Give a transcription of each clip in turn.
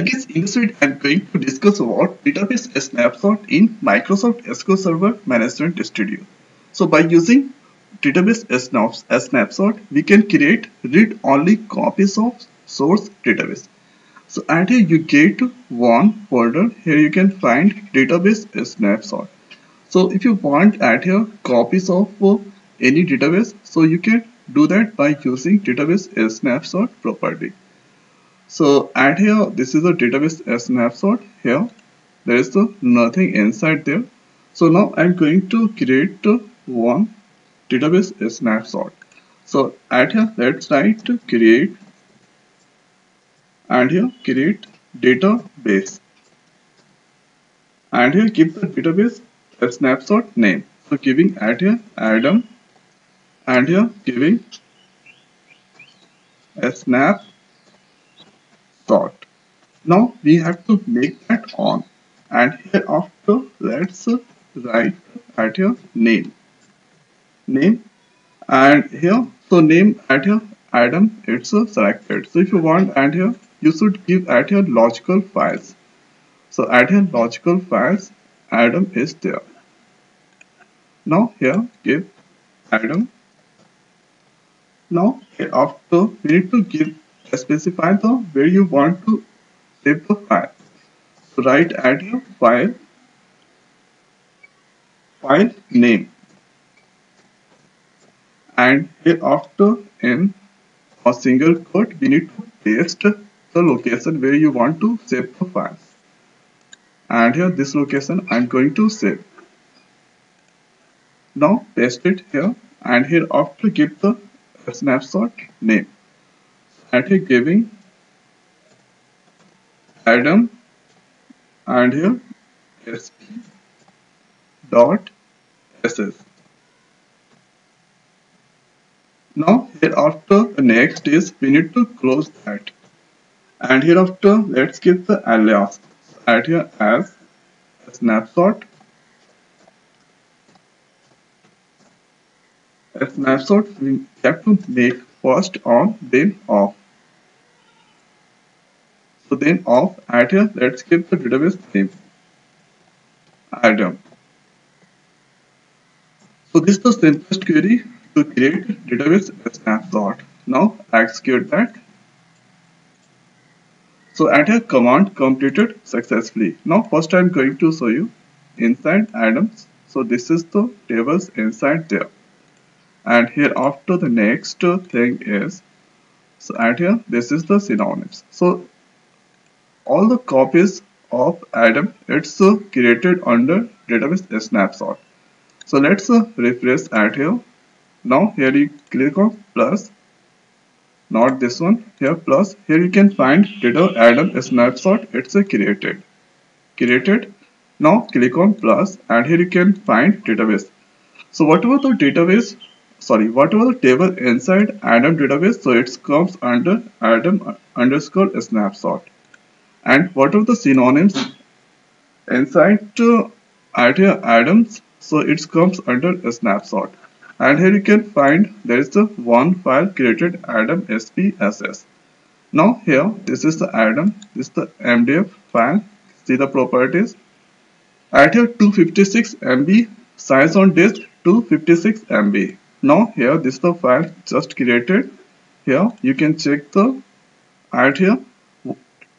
In this video I'm going to discuss about database snapshot in Microsoft SQL Server Management Studio. So by using database snapshot, we can create read-only copies of source database. So and here you get one folder. Here you can find database snapshot. So if you want add here copies of uh, any database, so you can do that by using database snapshot property. So add here, this is a database snapshot here. There is nothing inside there. So now I'm going to create one database snapshot. So add here, let's write create and here create database and here give the database a snapshot name. So giving add here Adam and here giving a snap dot. Now we have to make that on. And hereafter let's write at here name. Name. And here so name at here Adam it's selected. So if you want and here you should give at here logical files. So at here logical files Adam is there. Now here give Adam. Now hereafter we need to give specify the where you want to save the file. So write add your file file name and hereafter in a single quote we need to paste the location where you want to save the files and here this location I'm going to save. Now paste it here and here after give the snapshot name and here giving Adam and here sp dot ss. Now hereafter the next is we need to close that. And hereafter let's give the alias. Add here as a snapshot. A snapshot we have to make first on then off. So then off add here let's give the database name. Adam so this is the simplest query to create database snapshot. Now execute that. So add a command completed successfully. Now first i'm going to show you inside Adams so this is the tables inside there and here after the next thing is so and here this is the synonyms. So all the copies of Adam it's uh, created under database snapshot. So let's uh, refresh at here. Now here you click on plus not this one here plus. Here you can find data Adam snapshot it's uh, created. Created. Now click on plus and here you can find database. So whatever the database sorry whatever the table inside Adam database? So it comes under Adam underscore snapshot. And whatever the synonyms inside uh, Adams? So it comes under a snapshot. And here you can find there is the one file created Adam SPSS now here this is the Adam this is the MDF file. See the properties? At here 256 MB size on disk 256 MB now here this is the file just created. Here you can check the add here.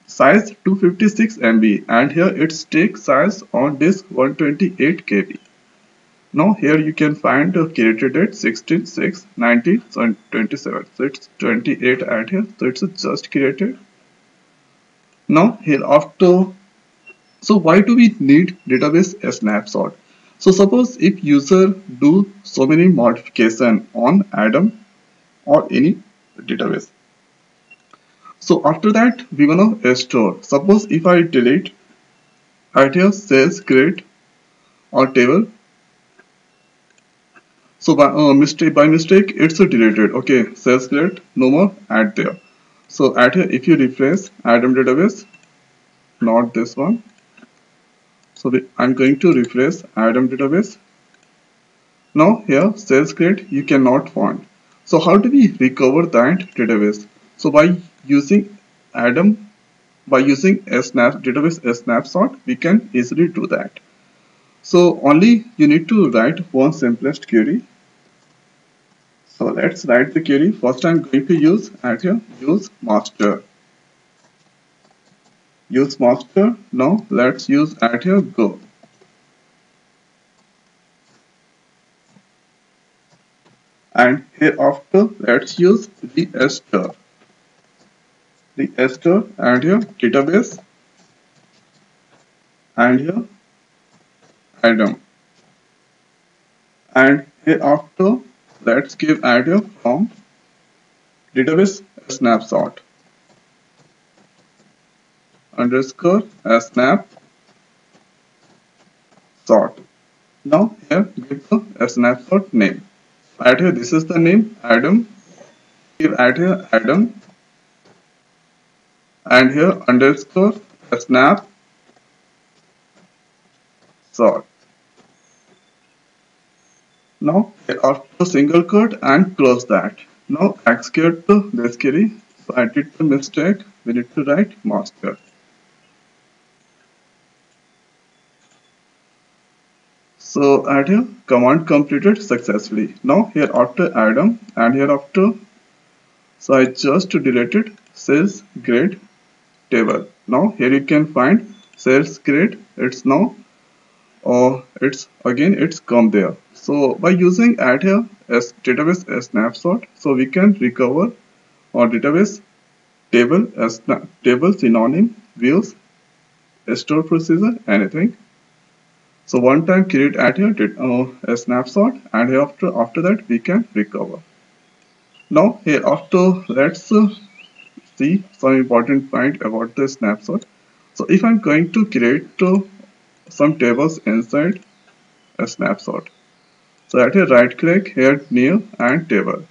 Size 256 MB and here its take size on disk 128 KB now here you can find the created date 16 6 19 so 27 so it's 28 at here. So it's just created. Now here after so why do we need database snapshot so suppose if user do so many modification on Adam or any database. So after that we wanna store. Suppose if I delete at here sales create or table. So by uh, mistake by mistake it's deleted. Okay, sales create no more add there. So at here if you refresh Adam database, not this one so I'm going to refresh Adam database. Now here sales grade you cannot find. So how do we recover that database? So by using Adam by using a snap database a snapshot we can easily do that so only you need to write one simplest query so let's write the query first i'm going to use at here use master use master. Now let's use at here go. And hereafter let's use the Esther the Esther and here database. And here item. and hereafter let's give add from database snapshot underscore a snap sort. Now here give the a snapshot name. Add here this is the name Adam. Give add here Adam. And here underscore a snap sort. Now after single quote and close that. Now execute this query so I did the mistake we need to write master So add here command completed successfully. Now here after Adam and here after so I just deleted sales grade table. Now here you can find sales grade it's now or it's again it's come there. So by using add here as database as snapshot so we can recover our database table as table synonym views store procedure anything so one time create at here uh, a snapshot and after after that we can recover. Now here after let's uh, see some important point about the snapshot. So if I'm going to create uh, some tables inside a snapshot. So at here right click here new and table.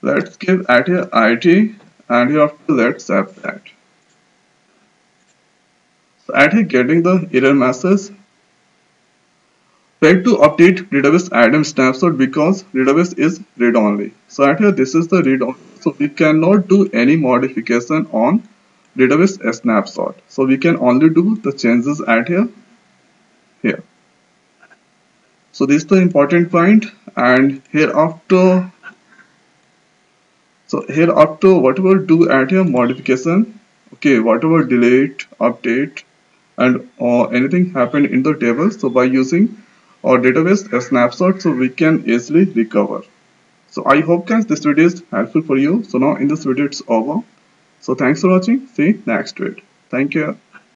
Let's give at here ID and here after let's save that. So at here getting the error message Try to update database Adam snapshot because database is read only. So at here this is the read only. So we cannot do any modification on database snapshot. So we can only do the changes at here here. So this is the important point and hereafter so hereafter whatever do at here modification okay whatever delete update and or anything happen in the table so by using or database a snapshot so we can easily recover. So i hope guys this video is helpful for you. So now in this video it's over. So thanks for watching. See next video. Thank you